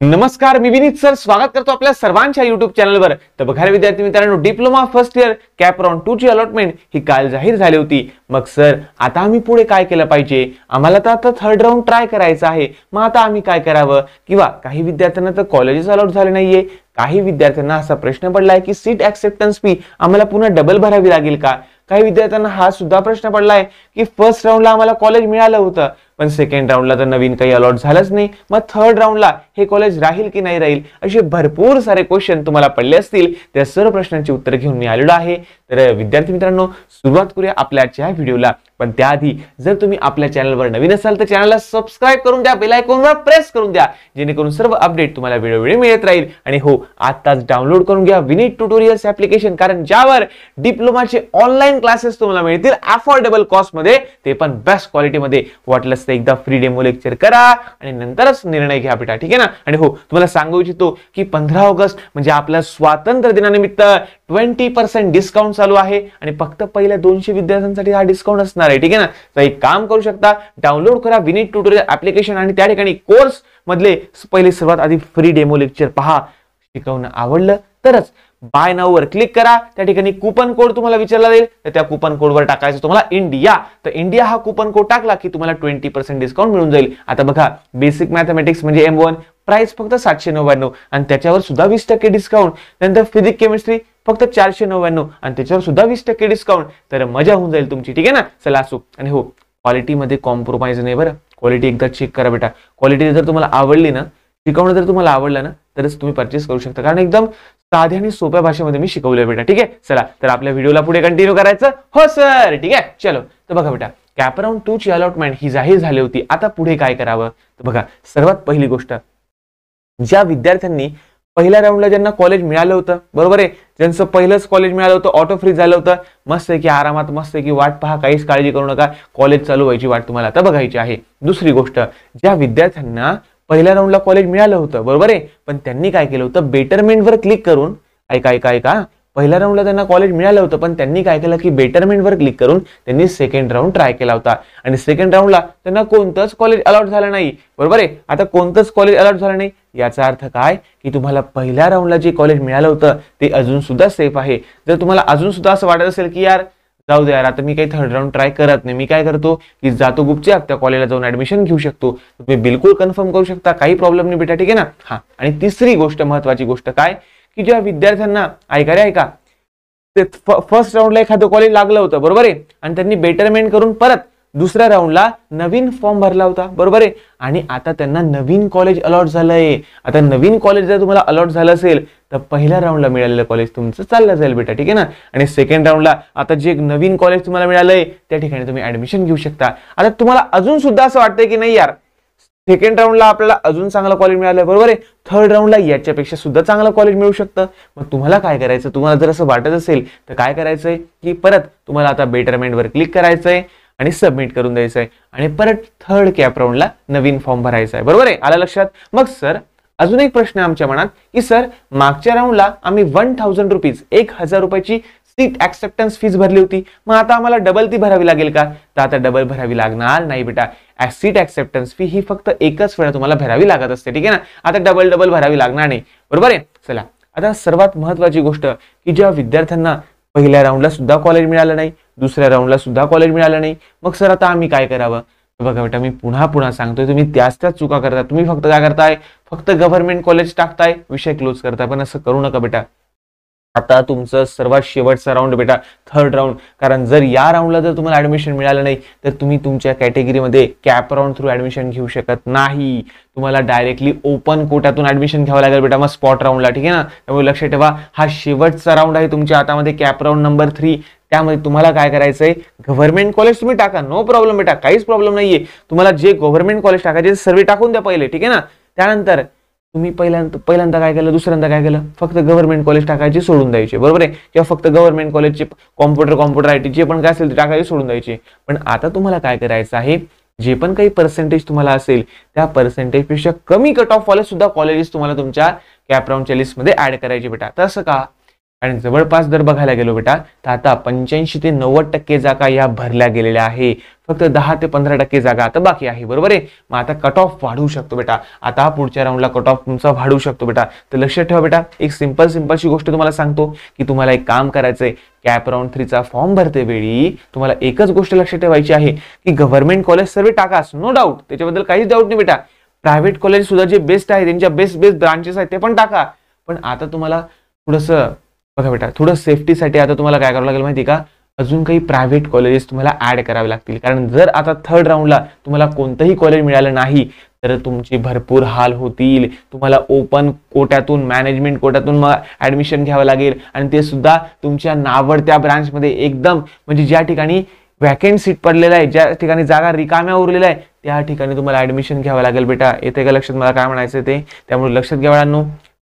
नमस्कार मी विनीत सर. स्वागत करतो आपल्या सर्वांच्या युट्यूब चॅनलवर तर बघायला विद्यार्थी मित्रांनो diploma first year CAP round two ची अलॉटमेंट ही काल जाहीर झाली होती. मग सर आता आम्ही पुढे काय केलं पाहिजे? आम्हाला तर आता थर्ड राऊंड ट्राय करायचं आहे. मग आता आम्ही काय करावं? किंवा काही विद्यार्थ्यांना तर कॉलेजेस अलॉट झाले नाहीये. काही विद्यार्थ्यांना असा प्रश्न पडलाय की सीट ऍक्सेप्टन्स फी आम्हाला पुन्हा डबल भरावी लागेल का? काही विद्यार्थ्यांना हा सुद्धा प्रश्न पडलाय की फर्स्ट राऊंडला आम्हाला कॉलेज मिळालं होतं. पण सेकंड राऊंडला तर नवीन काही अलॉट झालंच नाही. मग थर्ड राऊंडला हे कॉलेज राहील की नाही राहील? असे भरपूर सारे क्वेश्चन तुम्हाला पडले असतील. त्या सर्व प्रश्नांची उत्तर घेऊन मी आलेलो आहे. तर विद्यार्थी मित्रांनो सुरुवात करूया आपल्या आजच्या व्हिडिओला. पण त्याआधी जर तुम्ही आपल्या चॅनलवर नवीन असाल तर चॅनलला सबस्क्राईब करून द्या बेल आयकॉनवर प्रेस करून द्या जेणेकरून सर्व अपडेट तुम्हाला वेळोवेळी मिळत राहील. आणि हो आताच डाउनलोड करून घ्या विनीत ट्युटोरियल्स ऍप्लिकेशन कारण ज्यावर डिप्लोमाचे ऑनलाईन क्लासेस तुम्हाला मिळतील अफोर्डेबल कॉस्टमध्ये ते पण बेस्ट क्वालिटीमध्ये. वाटलंच तर एकदा फ्री डेमो लेक्चर करा आणि नंतरच निर्णय घ्या बेटा ठीक आहे ना? आणि हो तुम्हाला सांगू इच्छितो की पंधरा ऑगस्ट म्हणजे आपल्या स्वातंत्र्य दिनानिमित्त ट्वेंटी पर्सेंट डिस्काउंट चालू आहे आणि फक्त पहिल्या दोनशे विद्यार्थ्यांसाठी हा डिस्काउंट असणार आहे. ठीक आहे ना? तर एक काम करू शकता डाउनलोड करा विनिट ट्युटोरियल ऍप्लिकेशन आणि त्या ठिकाणी कोर्स मधले पहिले सर्वात आधी फ्री डेमो लेक्चर पहा. शिकवणं आवडलं तरच बाय नाव वर क्लिक करा. त्या ठिकाणी कुपन कोड तुम्हाला विचारला जाईल. तर त्या कुपन कोडवर टाकायचं तुम्हाला इंडिया तर इंडिया हा कुपन कोड टाकला की तुम्हाला ट्वेंटी पर्सेंट डिस्काउंट मिळून जाईल. आता बघा बेसिक मॅथमॅटिक्स म्हणजे एम वन प्राइस फक्त सातशे नव्याण्णव आणि त्याच्यावर सुद्धा वीस टक्के डिस्काउंट नंतर फिजिक केमिस्ट्री फक्त चारशे नव्याण्णव आणि त्याच्यावर सुद्धा वीस टक्के डिस्काउंट तर मजा होऊन जाईल तुमची ठीक आहे ना? चला असू. आणि हो क्वालिटीमध्ये कॉम्प्रोमाइज नाही बरं. क्वालिटी एकदा चेक करा बेटा. क्वालिटी जर तुम्हाला आवडली ना शिकवणं जर तुम्हाला आवडलं ना तरच तुम्ही परचेस करू शकता. कारण एकदम साध्या आणि सोप्या भाषेमध्ये मी शिकवलंय बेटा ठीक आहे? चला तर आपल्या व्हिडिओला पुढे कंटिन्यू करायचं? हो सर ठीक आहे? चलो. तर बघा बेटा कॅपराऊंड टू ची अलॉटमेंट ही जाहीर झाली होती. आता पुढे काय करावं? तर बघा सर्वात पहिली गोष्ट ज्या विद्यार्थ्यांनी पहिल्या राऊंडला ज्यांना कॉलेज मिळालं होतं बरोबर आहे? ज्यांचं पहिलंच कॉलेज मिळालं होतं ऑटो फ्री झालं होतं. मस्त आहे की आरामात मस्त आहे की वाट पहा काहीच काळजी करू नका. कॉलेज चालू व्हायची वाट तुम्हाला आता बघायची आहे. दुसरी गोष्ट ज्या विद्यार्थ्यांना पहिल्या राऊंडला कॉलेज मिळालं होतं बरोबर आहे? पण त्यांनी काय केलं होतं? बेटरमेंटवर क्लिक करून ऐका ऐका ऐका पहिल्या राऊंडला त्यांना कॉलेज मिळालं होतं पण त्यांनी काय केलं की बेटरमेंटवर क्लिक करून त्यांनी सेकंड राऊंड ट्राय केला होता. आणि सेकंड राऊंडला त्यांना कोणतंच कॉलेज अलॉट झालं नाही बरोबर आहे? आता कोणतंच कॉलेज अलॉट झालं नाही याचा अर्थ काय? की तुम्हाला पहिल्या राऊंडला जे कॉलेज मिळालं होतं ते अजून सुद्धा सेफ आहे. जर तुम्हाला अजून सुद्धा असं वाटत असेल की यार जाऊ दे यार आता मी काही थर्ड राऊंड ट्राय करत नाही. मी काय करतो? की जातो गुपच्या त्या कॉलेजला जाऊन ऍडमिशन घेऊ शकतो. तुम्ही बिलकुल कन्फर्म करू शकता. काही प्रॉब्लेम नाही बेटा ठीक आहे ना? हा. आणि तिसरी गोष्ट महत्वाची गोष्ट काय? की ज्या विद्यार्थ्यांना ऐका रे ऐका. ते फर्स्ट राऊंडला एखादं कॉलेज लागलं होतं बरोबर आहे? आणि त्यांनी बेटरमेंट करून परत दुसऱ्या राऊंडला नवीन फॉर्म भरला होता. बरोबर आहे? आणि आता त्यांना नवीन कॉलेज अलॉट झालंय. आता नवीन कॉलेज जर तुम्हाला अलॉट झालं असेल तर पहिल्या राऊंडला मिळालेलं कॉलेज तुमचं चाललं जाईल बेटा ठीक आहे ना? आणि सेकंड राऊंडला आता जे नवीन कॉलेज तुम्हाला मिळालंय त्या ठिकाणी तुम्ही ऍडमिशन घेऊ शकता. आता तुम्हाला अजून सुद्धा असं वाटतंय की नाही यार सेकंड राऊंडला आपल्याला अजून चांगलं कॉलेज मिळालं बरोबर आहे? थर्ड राऊंडला याच्यापेक्षा सुद्धा चांगलं कॉलेज मिळू शकतं. मग तुम्हाला काय करायचं? तुम्हाला जर असं वाटत असेल तर काय करायचंय? की परत तुम्हाला आता बेटरमेंटवर क्लिक करायचंय. आणि सबमिट करून द्यायचं आहे. आणि परत थर्ड कॅप राऊंडला नवीन फॉर्म भरायचा आहे. बरोबर आहे? आलं लक्षात? मग सर अजून एक प्रश्न आमच्या मनात की सर मागच्या राऊंडला आम्ही वन थाउजंड रुपीज एक हजार रुपयाची सीट ऍक्सेप्टन्स फीज भरली होती. मग आता आम्हाला डबल ती भरावी लागेल का? तर आता डबल भरावी लागणार नाही बेटा. सीट ऍक्सेप्टन्स फी ही फक्त एकच वेळा तुम्हाला भरावी लागत असते. ठीक आहे ना? आता डबल डबल भरावी लागणार नाही. बरोबर आहे? चला. आता सर्वात महत्वाची गोष्ट की ज्या विद्यार्थ्यांना पहिल्या राऊंडला सुद्धा कॉलेज मिळालं नाही दुसऱ्या राऊंडला सुद्धा कॉलेज मिळालं नाही. मग सर आता आम्ही काय करावं? बघा बेटा मी पुन्हा पुन्हा सांगतोय तुम्ही त्याच त्याच चुका करता. तुम्ही फक्त काय करताय? फक्त गव्हर्नमेंट कॉलेज टाकताय विषय क्लोज करताय. पण असं करू नका बेटा. आता तुमचं सर्वात शेवटचा राऊंड बेटा थर्ड राऊंड कारण जर या राऊंडला जर तुम्हाला ऍडमिशन मिळालं नाही तर तुम्ही तुमच्या कॅटेगरीमध्ये कॅप राऊंड थ्रू ऍडमिशन घेऊ शकत नाही. तुम्हाला डायरेक्टली ओपन कोट्यातून ऍडमिशन घ्यावं लागेल बेटा मग स्पॉट राऊंडला ठीक आहे ना? त्यामुळे लक्षात ठेवा. हा शेवटचा राऊंड आहे तुमच्या हातामध्ये कॅप राऊंड नंबर थ्री त्यामध्ये तुम्हाला काय करायचंय? गव्हर्नमेंट कॉलेज तुम्ही टाका. नो प्रॉब्लेम बेटा काहीच प्रॉब्लेम नाहीये. तुम्हाला जे गव्हर्नमेंट कॉलेज टाकायचे सर्वे टाकून द्या पहिले ठीक आहे ना? त्यानंतर तुम्ही पहिल्यांदा पहिल्यांदा काय केलं दुसऱ्यांदा काय केलं? फक्त गव्हर्नमेंट कॉलेज टाकायचे सोडून द्यायचे. बरोबर आहे? किंवा फक्त गव्हर्नमेंट कॉलेजचे कॉम्प्युटर कॉम्प्युटर आय टी जे पण काय असेल ते टाकायचे सोडून द्यायचे. पण आता तुम्हाला काय करायचं आहे? जे पण काही पर्सेंटेज तुम्हाला असेल त्या पर्सेंटेजपेक्षा कमी कट ऑफ ऑलसुद्धा कॉलेजेस तुम्हाला तुमच्या कॅप राऊंडच्या लिस्टमध्ये ॲड करायची भेटा तसं का? आणि जवळपास जर बघायला गेलो बेटा तर आता पंच्याऐंशी ते नव्वद टक्के जागा या भरल्या गेलेल्या आहे. फक्त दहा ते पंधरा टक्के जागा आता बाकी आहे बरोबर आहे? मग आता कट ऑफ वाढवू शकतो बेटा. आता पुढच्या राऊंडला कट ऑफ तुमचा वाढवू शकतो बेटा. तर लक्षात ठेवा बेटा. एक सिंपल सिंपलशी गोष्ट तुम्हाला सांगतो की तुम्हाला एक काम करायचंय. कॅप राऊंड थ्रीचा फॉर्म भरते वेळी तुम्हाला एकच गोष्ट लक्षात ठेवायची आहे की गव्हर्नमेंट कॉलेज सर्व टाकास नो डाऊट त्याच्याबद्दल काहीच डाऊट नाही बेटा. प्रायव्हेट कॉलेज सुद्धा जे बेस्ट आहे त्यांच्या बेस्ट बेस्ट ब्रांचेस आहेत ते पण टाका. पण आता तुम्हाला थोडंसं बघा बेटा थोडं सेफ्टीसाठी आता तुम्हाला काय करावं लागेल माहिती का? अजून काही प्रायव्हेट कॉलेजेस तुम्हाला ऍड करावे लागतील. कारण जर आता थर्ड राऊंडला तुम्हाला कोणतंही कॉलेज मिळालं नाही तर तुमची भरपूर हाल होतील. तुम्हाला ओपन कोट्यातून मॅनेजमेंट कोट्यातून मग ऍडमिशन घ्यावं लागेल. आणि ते सुद्धा तुमच्या नावडत्या ब्रांचमध्ये एकदम म्हणजे ज्या ठिकाणी वॅकेंट सीट पडलेलं आहे ज्या ठिकाणी जागा रिकाम्या उरलेल्या आहे त्या ठिकाणी तुम्हाला ऍडमिशन घ्यावं लागेल बेटा. येते का लक्षात? मला काय म्हणायचं ते? त्यामुळे लक्षात घ्या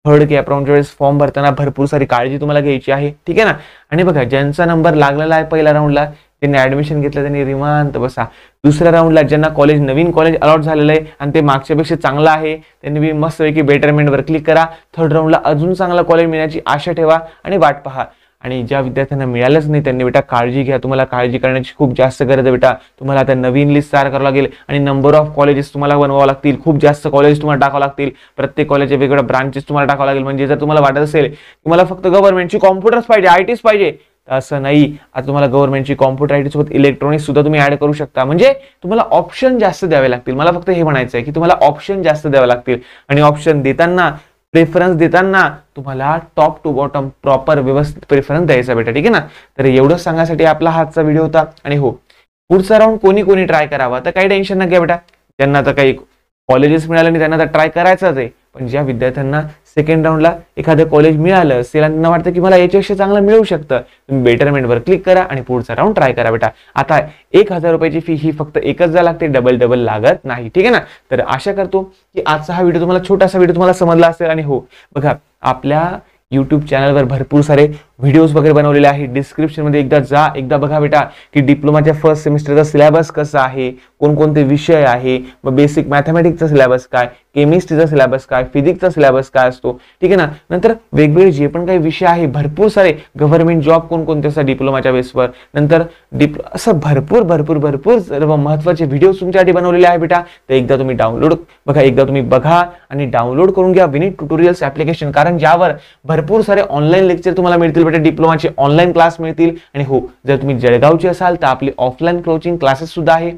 थर्ड कॅप राऊंडच्या वेळेस फॉर्म भरताना भरपूर सारी काळजी तुम्हाला घ्यायची आहे. ठीक आहे ना? आणि बघा ज्यांचा नंबर लागलेला आहे पहिल्या राऊंडला त्यांनी ऍडमिशन घेतलं त्यांनी रिमांत बसा. दुसऱ्या राऊंडला ज्यांना कॉलेज नवीन कॉलेज अलॉट झालेलं आहे आणि ते मागच्यापेक्षा चांगलं आहे त्यांनी बी मस्तपैकी बेटरमेंटवर क्लिक करा. थर्ड राऊंडला अजून चांगला कॉलेज मिळण्याची आशा ठेवा आणि वाट पहा. आणि ज्या विद्यार्थ्यांना मिळालंच नाही त्यांनी बेटा काळजी घ्या. तुम्हाला काळजी करण्याची खूप जास्त गरज आहे बेटा. तुम्हाला आता नवीन लिस्ट तयार करावं लागेल आणि नंबर ऑफ कॉलेजेस तुम्हाला बनवावं लागतील. खूप जास्त कॉलेज तुम्हाला टाकावं लागतील. प्रत्येक कॉलेजचे वेगवेगळ्या ब्रांचेस तुम्हाला टाकावं लागेल. म्हणजे जर तुम्हाला वाटत असेल तुम्हाला फक्त गव्हर्नमेंटची कॉम्प्युटर्स पाहिजे आय टीच पाहिजे असं नाही. आता तुम्हाला गव्हर्नमेंटची कॉम्प्युटर आय टी सोबत इलेक्ट्रॉनिक्स सुद्धा तुम्ही ऍड करू शकता. म्हणजे तुम्हाला ऑप्शन जास्त द्यावे लागतील. मला फक्त हे म्हणायचं आहे की तुम्हाला ऑप्शन जास्त द्यावे लागतील. आणि ऑप्शन देताना प्रेफरन्स देताना तुम्हाला टॉप टू बॉटम प्रॉपर व्यवस्थित प्रेफरन्स द्यायचा बेटा ठीक आहे ना? तर एवढं सांगण्यासाठी आपला हातचा व्हिडिओ होता. आणि हो पुढचा राऊंड कोणी कोणी ट्राय करावा तर काही टेन्शन नका बेटा. त्यांना तर काही कॉलेजेस मिळाले नाही त्यांना तर ट्राय करायचाच आहे. पण ज्या विद्यार्थ्यांना सेकंड राऊंडला एखादं कॉलेज मिळालं असेल आणि त्यांना वाटतं की मला याच्यापेक्षा चांगलं मिळू शकतं. तुम्ही बेटरमेंटवर क्लिक करा आणि पुढचा राऊंड ट्राय करा बेटा. आता एक हजार रुपयाची फी ही फक्त एकच जा लागते डबल डबल लागत नाही. ठीक आहे ना? तर आशा करतो की आजचा हा व्हिडिओ तुम्हाला छोटासा व्हिडिओ तुम्हाला समजला असेल आणि हो बघा आपल्या यूट्यूब चॅनलवर भरपूर सारे व्हिडिओज वगैरे बनवलेले आहेत. डिस्क्रिप्शनमध्ये एकदा जा एकदा बघा बेटा की डिप्लोमाच्या फर्स्ट सेमिस्टरचा सिलेबस कसा आहे कोणकोणते विषय आहे मग बेसिक मॅथमॅटिक्सचा सिलेबस काय केमिस्ट्रीचा सिलेबस काय फिजिक्सचा सिलेबस काय असतो ठीक आहे ना? नंतर वेगवेगळे जे पण काही विषय आहे भरपूर सारे गव्हर्नमेंट जॉब कोणकोणते असतात डिप्लोमाच्या बेसवर नंतर डिप्लो असं भरपूर भरपूर भरपूर सर्व महत्त्वाचे व्हिडिओ तुमच्यासाठी बनवलेले आहे बेटा. तर एकदा तुम्ही डाउनलोड बघा एकदा तुम्ही बघा आणि डाउनलोड करून घ्या विनिट ट्युटोरियल्स ऍप्लिकेशन कारण ज्यावर भरपूर सारे ऑनलाईन लेक्चर तुम्हाला मिळतील बेटा. डिप्लोमाचे ऑनलाईन क्लास मिळतील. आणि हो जर तुम्ही जळगावचे असाल तर आपली ऑफलाईन कोचिंग क्लासेस सुद्धा आहे.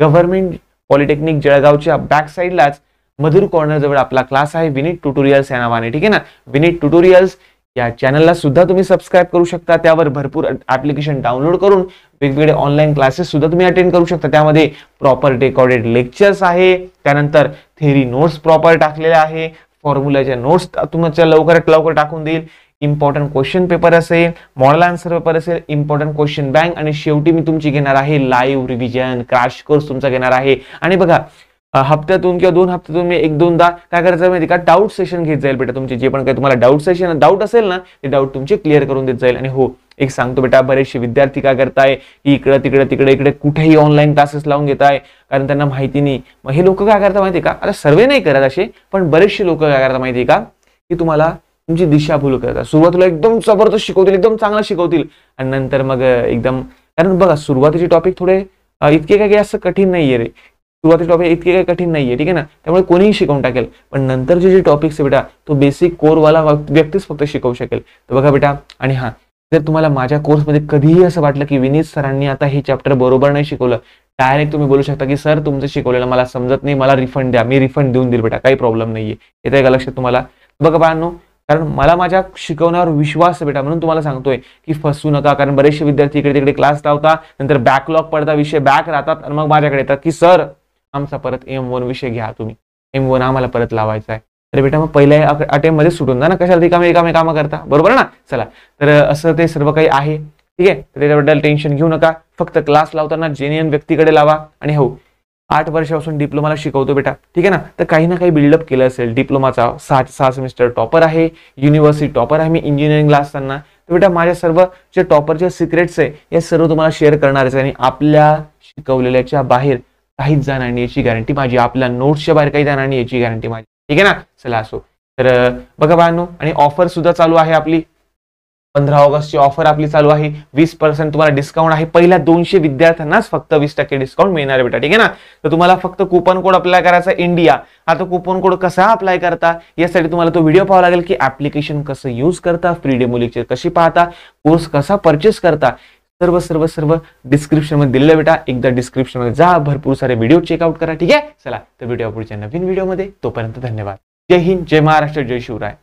गव्हर्नमेंट पॉलिटेक्निक जळगावच्या बॅक साईडलाच मधुर कॉर्नर जवळ आपला क्लास आहे. विनीट ट्युटोरियल्स या नावाने ठीक आहे ना? विनीट ट्युटोरियल्स या चॅनलला सुद्धा तुम्ही सबस्क्राईब करू शकता. त्यावर भरपूर ऍप्लिकेशन डाउनलोड करून वेगवेगळे ऑनलाईन क्लासेस सुद्धा तुम्ही अटेंड करू शकता. त्यामध्ये प्रॉपर रेकॉर्डेड लेक्चर्स आहे. त्यानंतर थेरी नोट्स प्रॉपर टाकलेल्या आहे. फॉर्म्युलाच्या नोट्स तुमच्या लवकरात लवकर टाकून देईल. इम्पॉर्टंट क्वेश्चन पेपर असेल मॉडेल आन्सर पेपर असेल इम्पॉर्टंट क्वेश्चन बँक आणि शेवटी मी तुमची घेणार आहे लाईव्ह रिव्हिजन क्रॅश कोर्स तुमचा घेणार आहे. आणि बघा हप्त्यातून किंवा दोन हप्त्यातून मी एक दोनदा काय करायचं माहिती का? डाऊट सेशन घेत जाईल बेटा तुमचे. जे पण काही तुम्हाला डाऊट सेशन डाऊट असेल ना ते डाऊट तुमचे क्लिअर करून देत जाईल. आणि हो एक सांगतो बेटा बरेचसे विद्यार्थी काय करताय की इकडं तिकडे तिकडे इकडे कुठेही ऑनलाईन क्लासेस लावून घेत आहे कारण त्यांना माहिती नाही. मग हे लोक काय करतात माहिती का? आता सर्वे नाही करत असे पण बरेचसे लोक काय करतात माहिती का? की तुम्हाला तुमची दिशाभूल करतात. सुरुवातीला एकदम जबरदस्त शिकवतील एकदम चांगलं शिकवतील. आणि नंतर मग एकदम कारण बघा सुरुवातीचे टॉपिक थोडे इतके काय असं कठीण नाहीये रे. सुरुवातीचे टॉपिक इतके काही कठीण नाहीये ठीक आहे ना? त्यामुळे कोणीही शिकवून टाकेल. पण नंतरचे जे टॉपिक्स आहे बेटा तो बेसिक कोरवाला व्यक्तीच फक्त शिकवू शकेल. तर बघा बेटा आणि हा जर तुम्हाला माझ्या कोर्समध्ये कधीही असं वाटलं की विनीत सरांनी आता हे चॅप्टर बरोबर नाही शिकवलं डायरेक्ट तुम्ही बोलू शकता की सर तुमचं शिकवलेलं मला समजत नाही मला रिफंड द्या मी रिफंड देऊन देईल बेटा काही प्रॉब्लेम नाहीये. येते का लक्षात तुम्हाला. बघा बाळांनो कारण मला माझ्या शिकवण्यावर विश्वास बेटा म्हणून तुम्हाला सांगतोय की फसू नका कारण बरेचसे विद्यार्थी इकडे तिकडे क्लास लावता नंतर बॅकलॉग पडता विषय बॅक राहतात आणि मग माझ्याकडे येतात की सर आमचा परत एम वन विषय घ्या तुम्ही. एम वन आम्हाला परत लावायचा आहे. तर बेटा मग पहिल्या अटेम्पमध्ये सुटून जा ना कशाला रिकामे रिकामे कामं करता? बरोबर ना? चला. तर असं ते सर्व काही आहे. ठीक आहे? तर त्याच्याबद्दल टेन्शन घेऊ नका. फक्त क्लास लावताना जेन्युअन व्यक्तीकडे लावा. आणि हो आठ वर्षापासून डिप्लोमाला शिकवतो बेटा. ठीक आहे ना? तर काही ना काही बिल्डअप केलं असेल डिप्लोमाचा. सहा सहा सेमिस्टर टॉपर आहे. युनिव्हर्सिटी टॉपर आहे. मी इंजिनिअरिंगला असताना. तर बेटा माझ्या सर्व जे टॉपरचे सिक्रेट्स आहे हे सर्व तुम्हाला शेअर करणारच आहे. आणि आपल्या शिकवलेल्याच्या बाहेर काहीच जाणार नाही याची गॅरंटी माझी. आपल्या नोट्सच्या बाहेर काही जाणार नाही याची गॅरंटी माझी. ठीक आहे ना? चला असो. तर बघा बाळांनो आणि ऑफर सुद्धा चालू आहे आपली. पंधरा ऑगस्टची ऑफर आपली चालू आहे. वीस पर्सेंट तुम्हाला डिस्काउंट आहे. पहिल्या दोनशे विद्यार्थ्यांनाच फक्त वीस टक्के डिस्काउंट मिळणार बेटा. ठीक आहे ना? तर तुम्हाला फक्त कुपन कोड अप्लाय करायचा इंडिया आता कुपन कोड कसा अप्लाय करता? यासाठी तुम्हाला तो व्हिडिओ पाहावा लागेल की ऍप्लिकेशन कसं यूज करता? फ्री डेमो लेक्चर कशी पाहता? कोर्स कसा परचेस करता? सर्व सर्व सर्व डिस्क्रिप्शनमध्ये दिलेलं बेटा. एकदा डिस्क्रिप्शनमध्ये जा भरपूर सारे व्हिडिओ चेकआउट करा ठीक आहे? चला तर भेटूया पुढच्या नवीन व्हिडिओमध्ये तोपर्यंत धन्यवाद. जय हिंद जय महाराष्ट्र जय शिवराय.